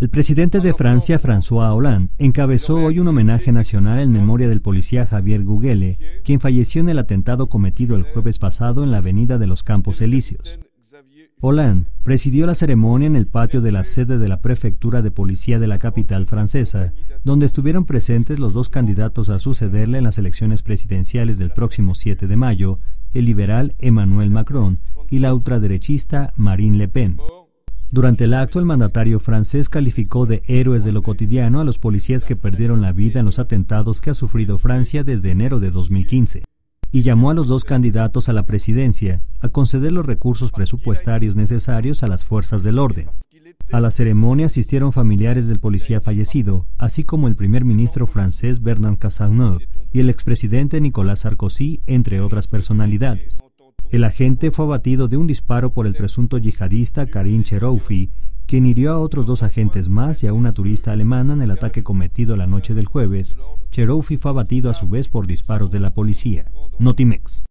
El presidente de Francia, François Hollande, encabezó hoy un homenaje nacional en memoria del policía Javier Gugele, quien falleció en el atentado cometido el jueves pasado en la avenida de los Campos Elíseos. Hollande presidió la ceremonia en el patio de la sede de la prefectura de policía de la capital francesa, donde estuvieron presentes los dos candidatos a sucederle en las elecciones presidenciales del próximo 7 de mayo, el liberal Emmanuel Macron y la ultraderechista Marine Le Pen. Durante el acto, el mandatario francés calificó de héroes de lo cotidiano a los policías que perdieron la vida en los atentados que ha sufrido Francia desde enero de 2015 y llamó a los dos candidatos a la presidencia a conceder los recursos presupuestarios necesarios a las fuerzas del orden. A la ceremonia asistieron familiares del policía fallecido, así como el primer ministro francés Bernard Cazeneuve y el expresidente Nicolas Sarkozy, entre otras personalidades. El agente fue abatido de un disparo por el presunto yihadista Karim Cheroufi, quien hirió a otros dos agentes más y a una turista alemana en el ataque cometido la noche del jueves. Cheroufi fue abatido a su vez por disparos de la policía. Notimex.